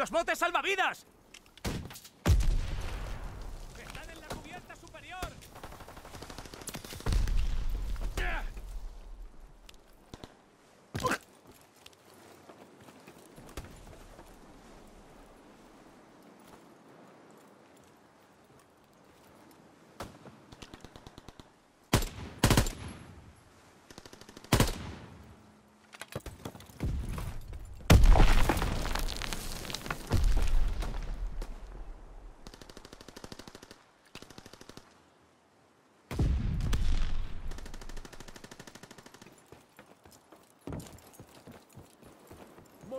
¡Los botes salvavidas! ¡Están en la cubierta superior!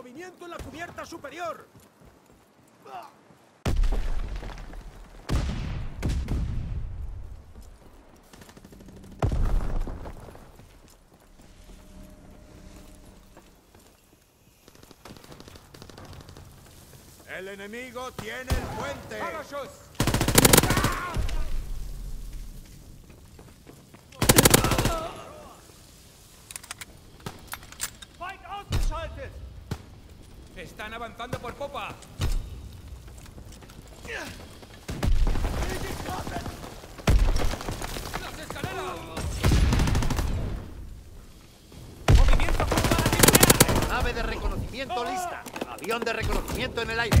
¡Movimiento en la cubierta superior! El enemigo tiene el puente. ¡Feind ¡Están avanzando por popa! ¡Las escaleras! ¡Movimiento chimenea! Nave de reconocimiento lista. Avión de reconocimiento en el aire.